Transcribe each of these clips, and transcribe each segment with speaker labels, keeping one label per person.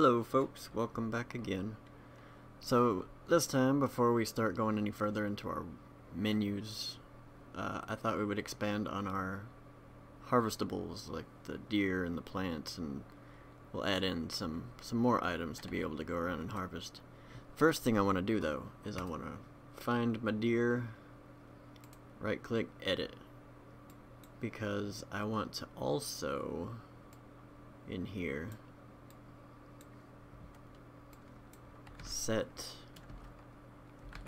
Speaker 1: Hello folks, welcome back again. So this time, before we start going any further into our menus, uh, I thought we would expand on our harvestables, like the deer and the plants, and we'll add in some, some more items to be able to go around and harvest. First thing I want to do though, is I want to find my deer, right click, edit, because I want to also, in here, set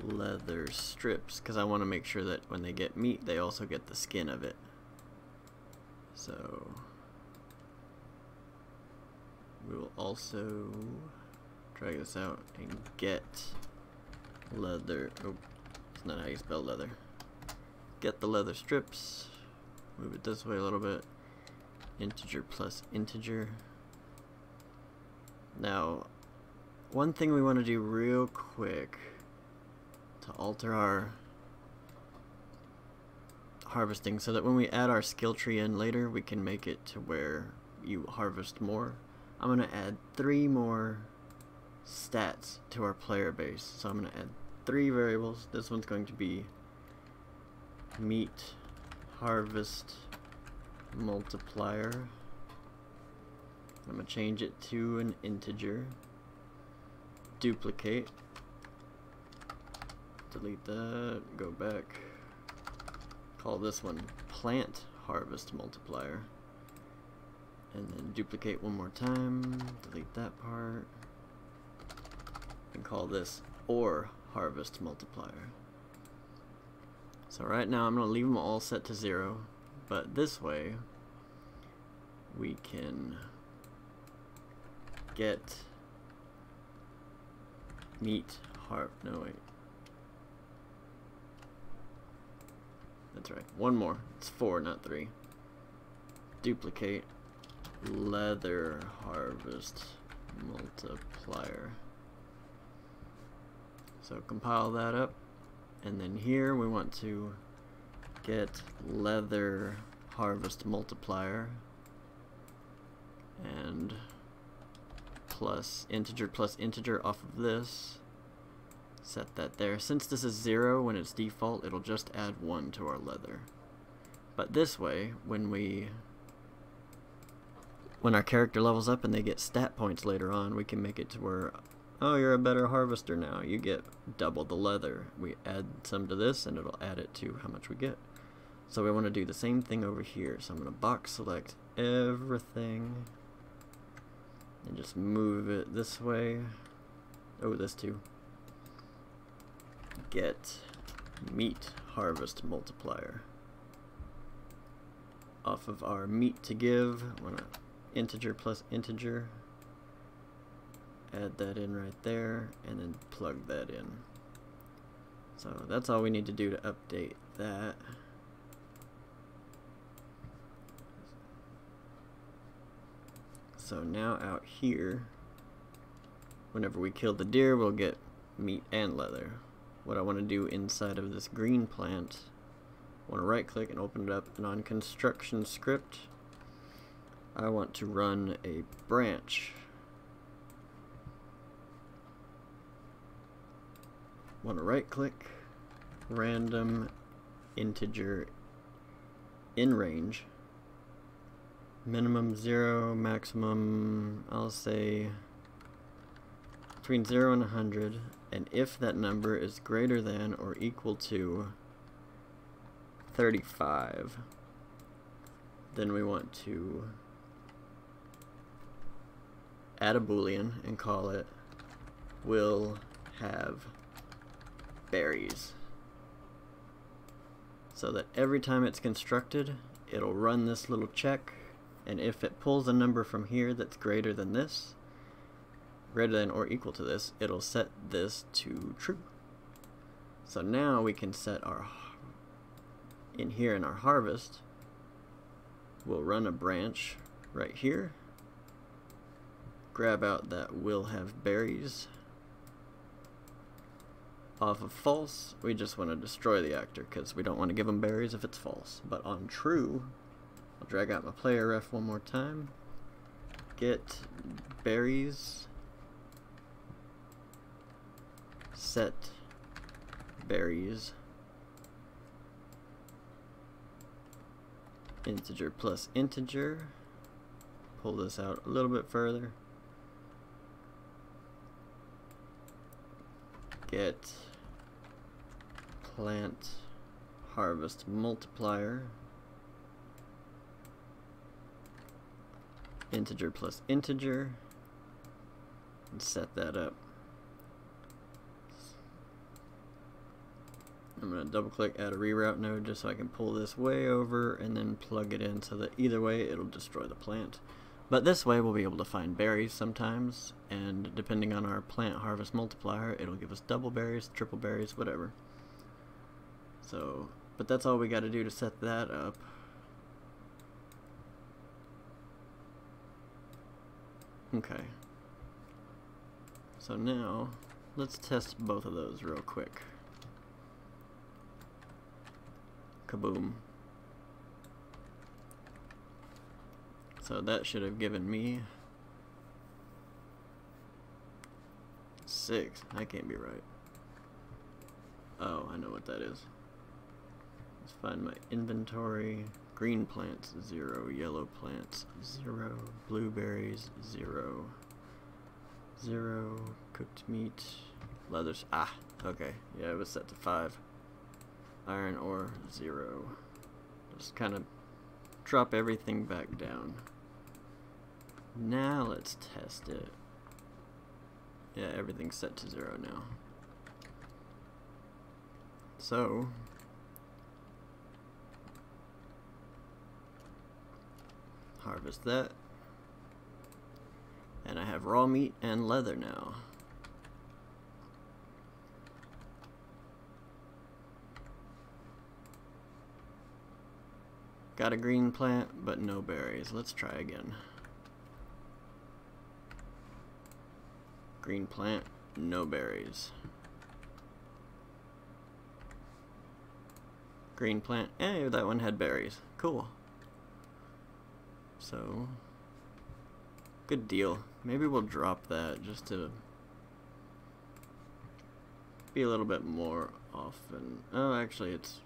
Speaker 1: leather strips because I want to make sure that when they get meat they also get the skin of it. So we will also drag this out and get leather oh it's not how you spell leather. Get the leather strips move it this way a little bit. Integer plus integer. Now one thing we want to do real quick to alter our harvesting so that when we add our skill tree in later we can make it to where you harvest more. I'm gonna add three more stats to our player base. So I'm gonna add three variables. This one's going to be meat harvest multiplier. I'm gonna change it to an integer duplicate. Delete that go back. Call this one plant harvest multiplier. And then duplicate one more time. Delete that part. And call this ore harvest multiplier. So right now I'm gonna leave them all set to zero. But this way we can get meat harp no wait. That's right one more it's four not three. Duplicate leather harvest multiplier. So compile that up and then here we want to get leather harvest multiplier. And plus integer plus integer off of this. Set that there. Since this is 0 when it's default, it'll just add 1 to our leather. But this way, when we when our character levels up and they get stat points later on, we can make it to where, oh, you're a better harvester now. You get double the leather. We add some to this and it'll add it to how much we get. So we want to do the same thing over here. So I'm going to box select everything and just move it this way. Oh, this too. Get meat harvest multiplier. Off of our meat to give, integer plus integer. Add that in right there, and then plug that in. So that's all we need to do to update that. So now out here, whenever we kill the deer, we'll get meat and leather. What I want to do inside of this green plant, I want to right click and open it up and on construction script, I want to run a branch. want to right click, random integer in range, minimum 0, maximum, I'll say between 0 and 100, and if that number is greater than or equal to 35, then we want to add a boolean and call it will have berries. So that every time it's constructed it'll run this little check and if it pulls a number from here that's greater than this, greater than or equal to this, it'll set this to true. So now we can set our, in here in our harvest, we'll run a branch right here, grab out that will have berries, off of false, we just want to destroy the actor because we don't want to give them berries if it's false. But on true, I'll drag out my player ref one more time. Get berries. Set berries. Integer plus integer. Pull this out a little bit further. Get plant harvest multiplier integer plus integer and set that up I'm going to double click add a reroute node just so I can pull this way over and then plug it in so that either way it'll destroy the plant. But this way we'll be able to find berries sometimes and depending on our plant harvest multiplier it'll give us double berries, triple berries, whatever. So, but that's all we got to do to set that up. Okay. So now, let's test both of those real quick. Kaboom. So that should have given me six. That can't be right. Oh, I know what that is. Let's find my inventory. Green plants, zero. Yellow plants, zero. Blueberries, zero. Zero. Cooked meat. Leathers. Ah, okay. Yeah, it was set to five iron ore zero. Just kind of drop everything back down. Now let's test it. Yeah, everything's set to zero now. So, harvest that. And I have raw meat and leather now. Got a green plant, but no berries. Let's try again. Green plant, no berries. Green plant, hey, that one had berries. Cool. So, good deal. Maybe we'll drop that just to be a little bit more often. Oh, actually, it's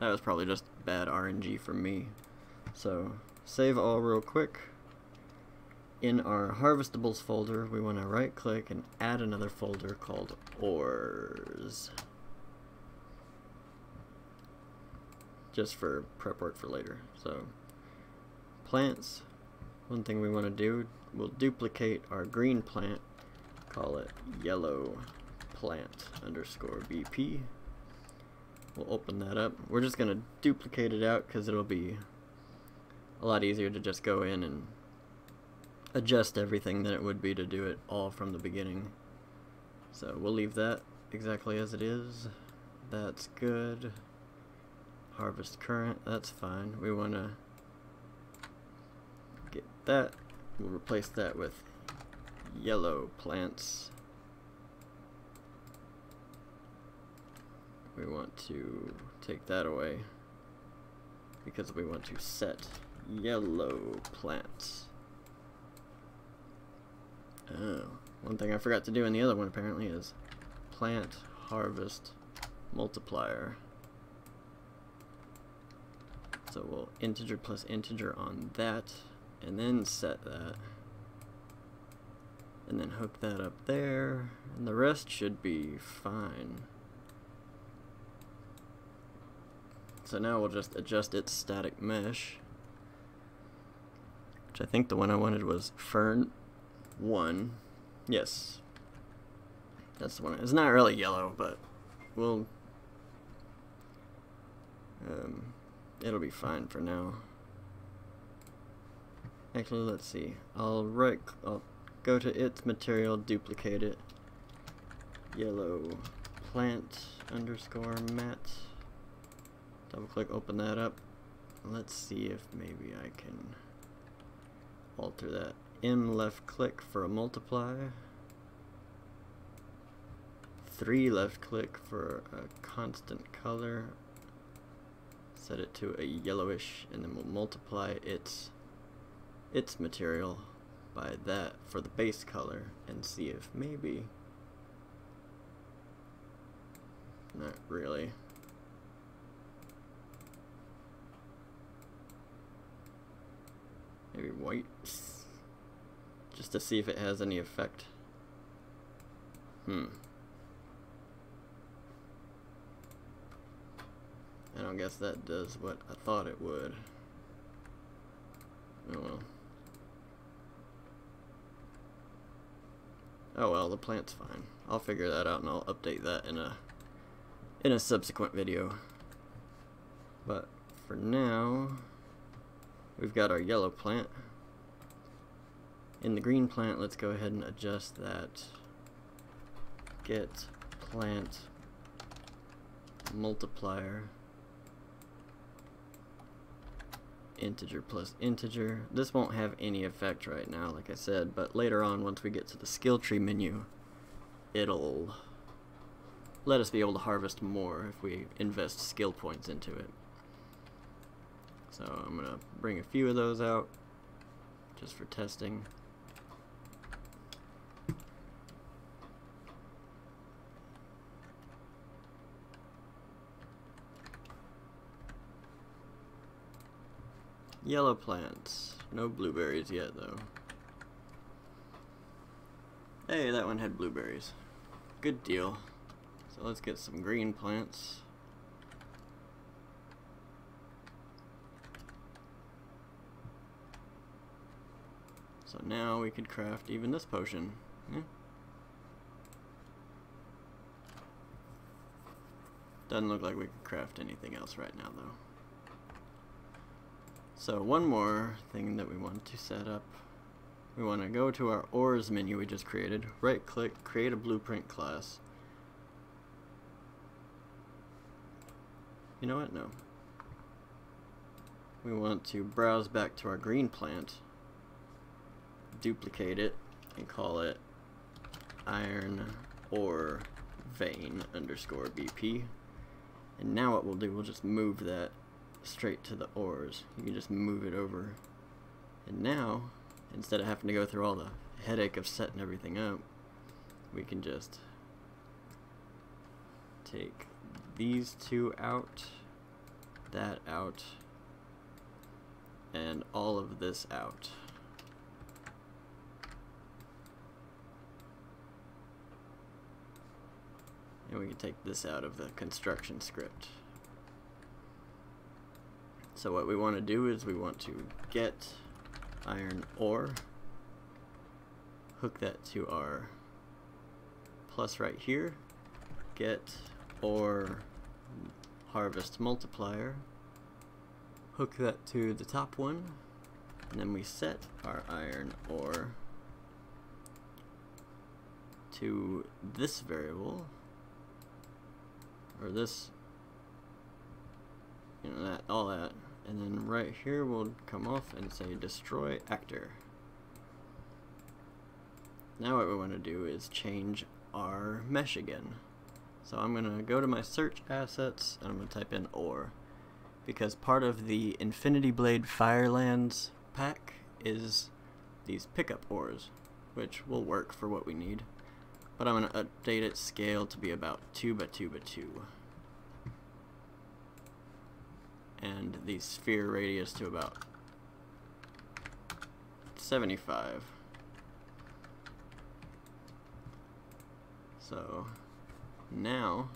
Speaker 1: that was probably just bad RNG from me. So, save all real quick. In our harvestables folder, we want to right click and add another folder called ores. Just for prep work for later. So, plants, one thing we want to do, we'll duplicate our green plant, call it yellow plant underscore BP. We'll open that up. We're just going to duplicate it out because it'll be a lot easier to just go in and adjust everything than it would be to do it all from the beginning. So we'll leave that exactly as it is. That's good. Harvest current, that's fine. We want to that. We'll replace that with yellow plants. we want to take that away because we want to set yellow plants. Oh, one thing I forgot to do in the other one apparently is plant harvest multiplier. So we'll integer plus integer on that and then set that and then hook that up there and the rest should be fine. So now we'll just adjust its static mesh. Which I think the one I wanted was Fern 1. Yes. That's the one. It's not really yellow, but we'll... Um, it'll be fine for now. Actually, let's see. I'll right... I'll go to its material, duplicate it. Yellow plant underscore matte. Double click, open that up. Let's see if maybe I can alter that. M left click for a multiply. 3 left click for a constant color. Set it to a yellowish and then we'll multiply its its material by that for the base color and see if maybe Not really. Maybe white? Just to see if it has any effect. Hmm. I don't guess that does what I thought it would. Oh well. Oh well, the plant's fine. I'll figure that out and I'll update that in a in a subsequent video. But for now, we've got our yellow plant. In the green plant, let's go ahead and adjust that get plant multiplier integer plus integer. This won't have any effect right now, like I said, but later on, once we get to the skill tree menu, it'll let us be able to harvest more if we invest skill points into it. So I'm going to bring a few of those out, just for testing. Yellow plants. No blueberries yet, though. Hey, that one had blueberries. Good deal. So let's get some green plants. So now we could craft even this potion. Yeah. Doesn't look like we can craft anything else right now, though. So one more thing that we want to set up. We want to go to our ores menu we just created, right click, create a blueprint class. You know what? No. We want to browse back to our green plant, duplicate it, and call it iron ore vein underscore BP. And now what we'll do, we'll just move that straight to the ores. You can just move it over. And now, instead of having to go through all the headache of setting everything up, we can just take these two out, that out, and all of this out. And we can take this out of the construction script. So what we want to do is we want to get iron ore, hook that to our plus right here, get ore harvest multiplier, hook that to the top one, and then we set our iron ore to this variable, or this, you know, that, all that, and then right here we'll come off and say destroy actor. Now what we want to do is change our mesh again. So I'm going to go to my search assets and I'm going to type in ore because part of the Infinity Blade Firelands pack is these pickup ores which will work for what we need but I'm going to update its scale to be about 2 by 2 by 2 and the sphere radius to about 75. So now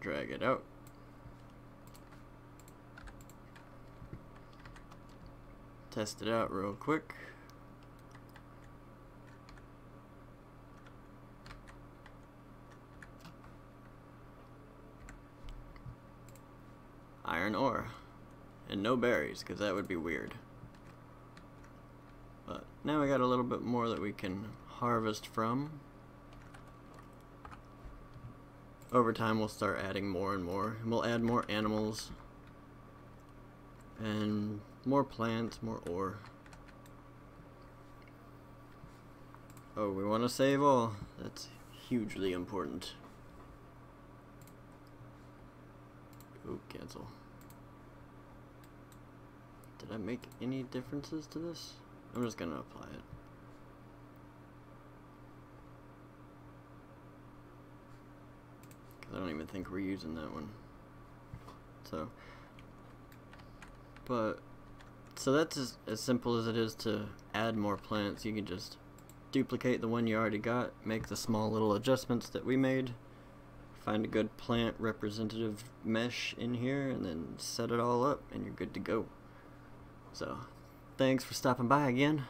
Speaker 1: drag it out. Test it out real quick. Iron ore. And no berries, because that would be weird. But now we got a little bit more that we can harvest from. Over time we'll start adding more and more. And we'll add more animals. And more plants, more ore. Oh, we want to save all. That's hugely important. Oh, cancel. Did I make any differences to this? I'm just gonna apply it. Cause I don't even think we're using that one. So, but, so that's as, as simple as it is to add more plants. You can just duplicate the one you already got, make the small little adjustments that we made, find a good plant representative mesh in here, and then set it all up, and you're good to go. So, thanks for stopping by again.